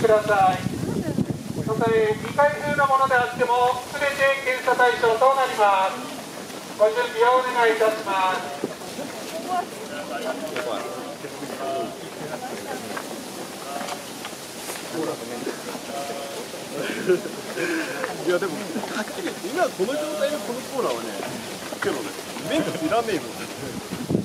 ください。たとえ未開封のものであっても全て検査対象となります。ご準備をお願いいたします。いやでもはっきり今この状態のこのコーラはねけどね麺いらねえもん